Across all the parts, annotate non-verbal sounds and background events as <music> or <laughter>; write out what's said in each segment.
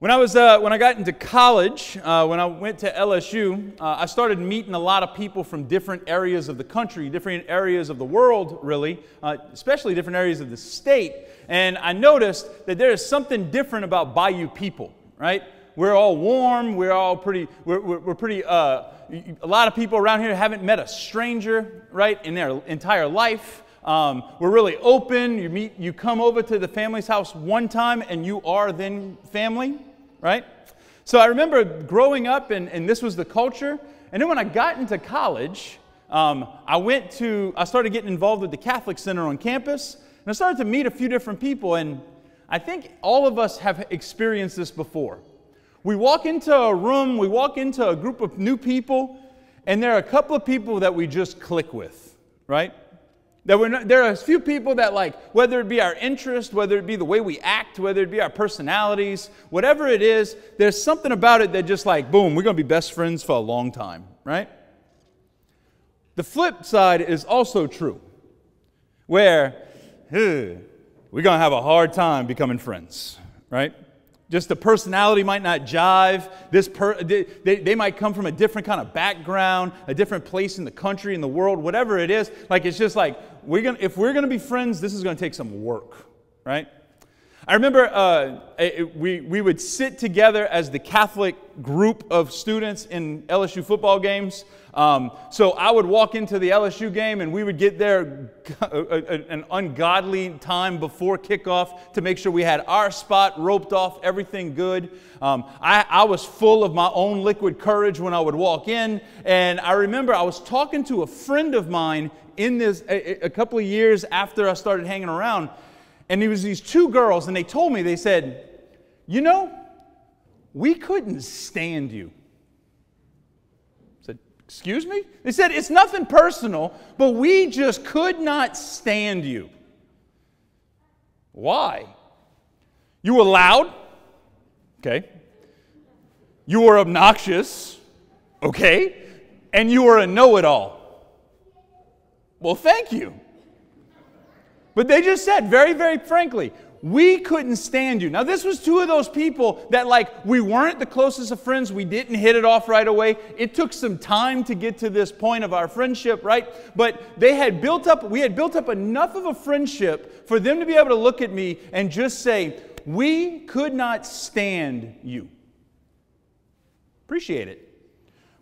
When I was uh, when I got into college, uh, when I went to LSU, uh, I started meeting a lot of people from different areas of the country, different areas of the world, really, uh, especially different areas of the state. And I noticed that there is something different about Bayou people, right? We're all warm. We're all pretty. We're, we're, we're pretty. Uh, a lot of people around here haven't met a stranger, right, in their entire life. Um, we're really open. You meet. You come over to the family's house one time, and you are then family right? So I remember growing up, and, and this was the culture. And then when I got into college, um, I went to, I started getting involved with the Catholic Center on campus, and I started to meet a few different people. And I think all of us have experienced this before. We walk into a room, we walk into a group of new people, and there are a couple of people that we just click with, right? That we're not, there are a few people that, like, whether it be our interest, whether it be the way we act, whether it be our personalities, whatever it is, there's something about it that just like, boom, we're going to be best friends for a long time, right? The flip side is also true, where we're going to have a hard time becoming friends, right? Just the personality might not jive. This per, they, they might come from a different kind of background, a different place in the country, in the world, whatever it is. Like it's just like we're gonna, if we're going to be friends, this is going to take some work, right? I remember uh, we, we would sit together as the Catholic group of students in LSU football games. Um, so I would walk into the LSU game and we would get there <laughs> an ungodly time before kickoff to make sure we had our spot roped off, everything good. Um, I, I was full of my own liquid courage when I would walk in. And I remember I was talking to a friend of mine in this a, a couple of years after I started hanging around. And there was these two girls, and they told me, they said, you know, we couldn't stand you. I said, excuse me? They said, it's nothing personal, but we just could not stand you. Why? You were loud, okay. You were obnoxious, okay. And you were a know it all. Well, thank you. But they just said, very, very frankly, we couldn't stand you. Now, this was two of those people that, like, we weren't the closest of friends. We didn't hit it off right away. It took some time to get to this point of our friendship, right? But they had built up, we had built up enough of a friendship for them to be able to look at me and just say, We could not stand you. Appreciate it.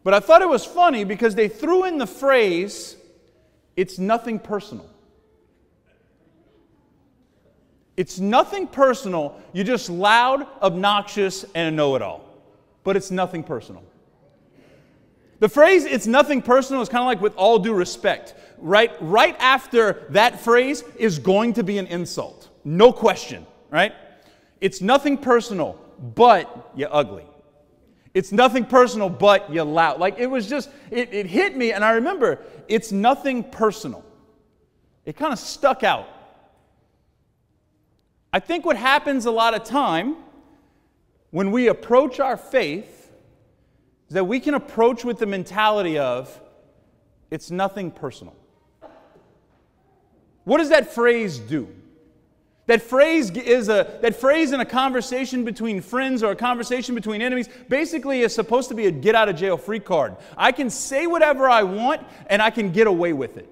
But I thought it was funny because they threw in the phrase, It's nothing personal. It's nothing personal. You're just loud, obnoxious, and a know it all. But it's nothing personal. The phrase, it's nothing personal, is kind of like with all due respect. Right, right after that phrase is going to be an insult. No question, right? It's nothing personal, but you're ugly. It's nothing personal, but you're loud. Like it was just, it, it hit me, and I remember it's nothing personal. It kind of stuck out. I think what happens a lot of time when we approach our faith is that we can approach with the mentality of, it's nothing personal. What does that phrase do? That phrase is a that phrase in a conversation between friends or a conversation between enemies basically is supposed to be a get out of jail free card. I can say whatever I want and I can get away with it.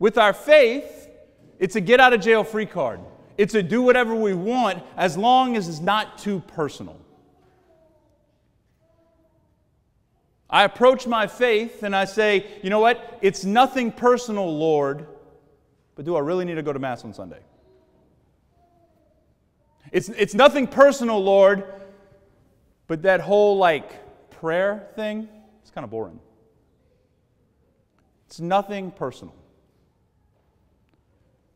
With our faith, it's a get out of jail free card. It's a do whatever we want as long as it's not too personal. I approach my faith and I say, you know what? It's nothing personal, Lord, but do I really need to go to Mass on Sunday? It's, it's nothing personal, Lord, but that whole like prayer thing, it's kind of boring. It's nothing personal.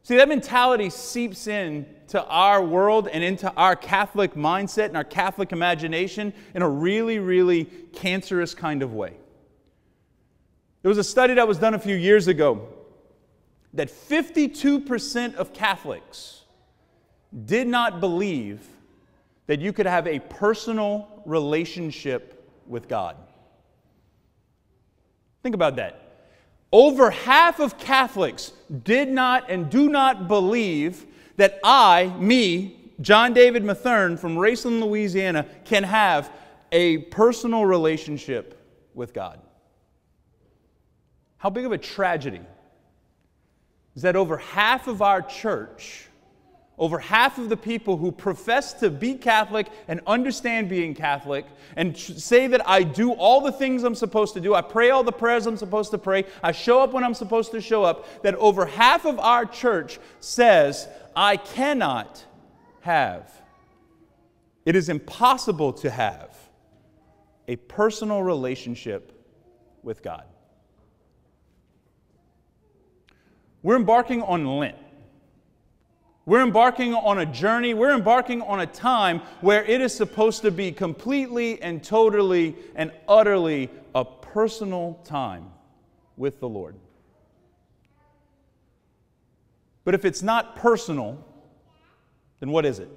See, that mentality seeps in to our world and into our Catholic mindset and our Catholic imagination in a really, really cancerous kind of way. There was a study that was done a few years ago that 52% of Catholics did not believe that you could have a personal relationship with God. Think about that. Over half of Catholics did not and do not believe that I, me, John David Matherne from Raceland, Louisiana, can have a personal relationship with God. How big of a tragedy is that over half of our church, over half of the people who profess to be Catholic and understand being Catholic and say that I do all the things I'm supposed to do, I pray all the prayers I'm supposed to pray, I show up when I'm supposed to show up, that over half of our church says, I cannot have. It is impossible to have a personal relationship with God. We're embarking on Lent. We're embarking on a journey, we're embarking on a time where it is supposed to be completely and totally and utterly a personal time with the Lord. But if it's not personal, then what is it?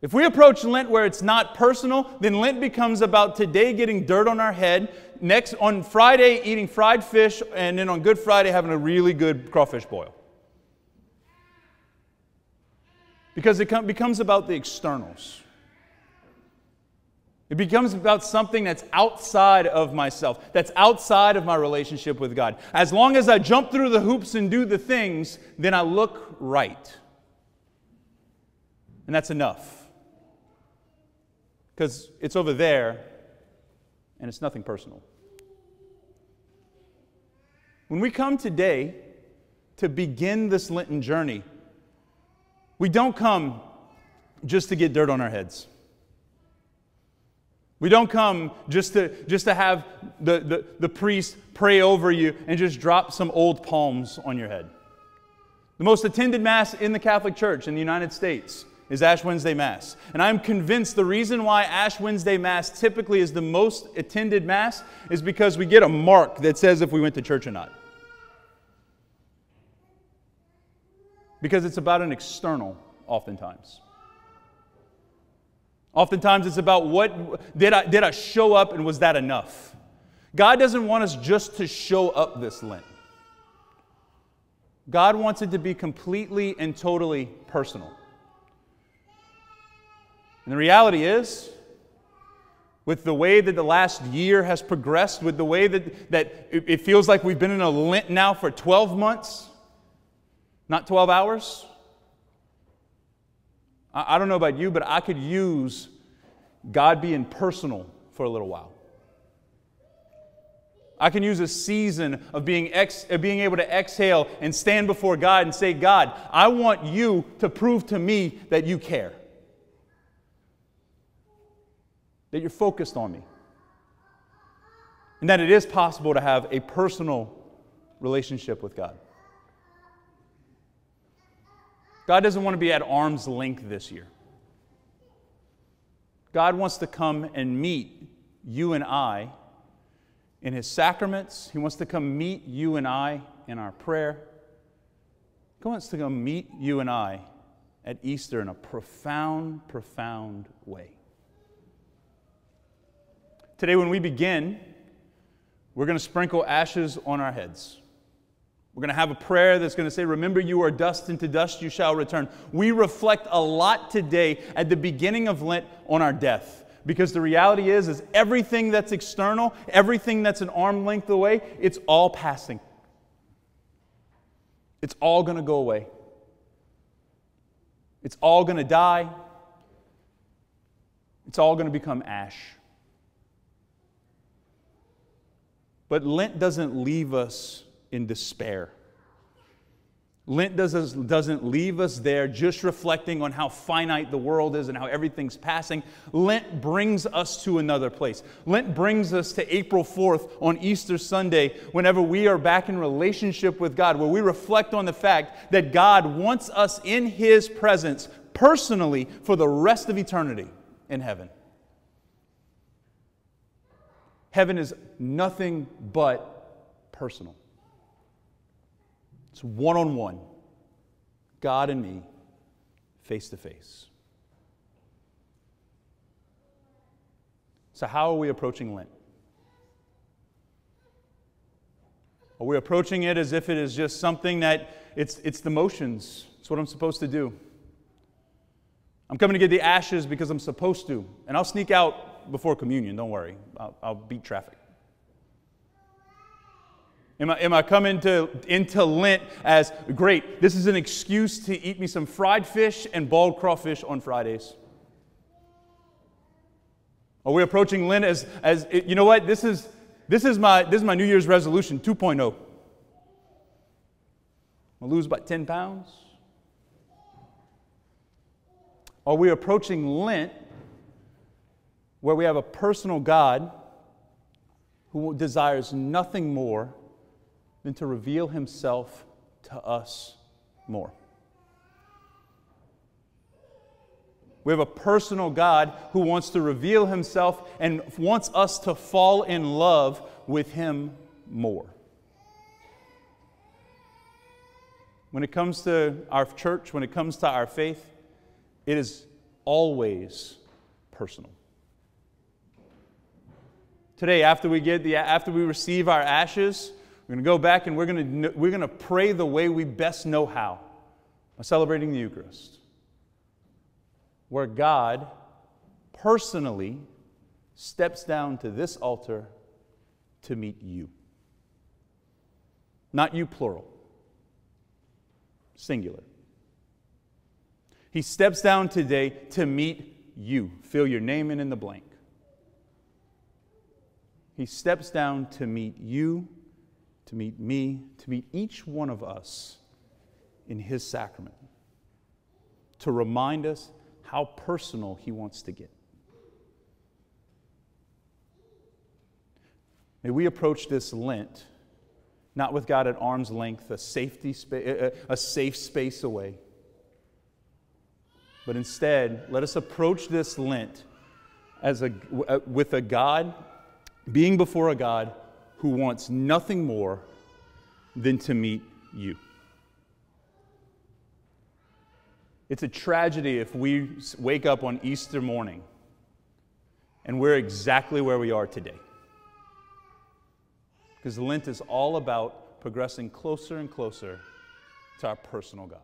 If we approach Lent where it's not personal, then Lent becomes about today getting dirt on our head, next on Friday eating fried fish, and then on Good Friday having a really good crawfish boil. Because it becomes about the externals. It becomes about something that's outside of myself, that's outside of my relationship with God. As long as I jump through the hoops and do the things, then I look right. And that's enough. Because it's over there and it's nothing personal. When we come today to begin this Lenten journey, we don't come just to get dirt on our heads. We don't come just to, just to have the, the, the priest pray over you and just drop some old palms on your head. The most attended Mass in the Catholic Church in the United States is Ash Wednesday Mass. And I'm convinced the reason why Ash Wednesday Mass typically is the most attended Mass is because we get a mark that says if we went to church or not. Because it's about an external, oftentimes. Oftentimes it's about what did I, did I show up and was that enough? God doesn't want us just to show up this Lent. God wants it to be completely and totally personal. And the reality is, with the way that the last year has progressed, with the way that, that it feels like we've been in a Lent now for 12 months, not 12 hours? I, I don't know about you, but I could use God being personal for a little while. I can use a season of being, ex, of being able to exhale and stand before God and say, God, I want you to prove to me that you care, that you're focused on me, and that it is possible to have a personal relationship with God. God doesn't want to be at arm's length this year. God wants to come and meet you and I in His sacraments. He wants to come meet you and I in our prayer. He wants to come meet you and I at Easter in a profound, profound way. Today, when we begin, we're going to sprinkle ashes on our heads. We're going to have a prayer that's going to say, Remember, you are dust, and to dust you shall return. We reflect a lot today at the beginning of Lent on our death. Because the reality is, is everything that's external, everything that's an arm length away, it's all passing. It's all going to go away. It's all going to die. It's all going to become ash. But Lent doesn't leave us in despair. Lent doesn't leave us there just reflecting on how finite the world is and how everything's passing. Lent brings us to another place. Lent brings us to April 4th on Easter Sunday, whenever we are back in relationship with God, where we reflect on the fact that God wants us in His presence personally for the rest of eternity in heaven. Heaven is nothing but personal. It's one on one, God and me, face to face. So, how are we approaching Lent? Are we approaching it as if it is just something that it's, it's the motions? It's what I'm supposed to do. I'm coming to get the ashes because I'm supposed to. And I'll sneak out before communion, don't worry. I'll, I'll beat traffic. Am I, am I coming to, into Lent as great? This is an excuse to eat me some fried fish and boiled crawfish on Fridays. Are we approaching Lent as, as you know what? This is, this is, my, this is my New Year's resolution 2.0. I'll lose about 10 pounds. Are we approaching Lent where we have a personal God who desires nothing more than to reveal himself to us more. We have a personal God who wants to reveal himself and wants us to fall in love with him more. When it comes to our church, when it comes to our faith, it is always personal. Today, after we, get the, after we receive our ashes, we're going to go back and we're going to, we're going to pray the way we best know how by celebrating the Eucharist, where God personally steps down to this altar to meet you. Not you, plural, singular. He steps down today to meet you. Fill your name in in the blank. He steps down to meet you to meet me, to meet each one of us in His sacrament, to remind us how personal He wants to get. May we approach this Lent not with God at arm's length, a, safety spa- a safe space away, but instead, let us approach this Lent as a, with a God, being before a God who wants nothing more than to meet you. It's a tragedy if we wake up on Easter morning and we're exactly where we are today. Because Lent is all about progressing closer and closer to our personal God.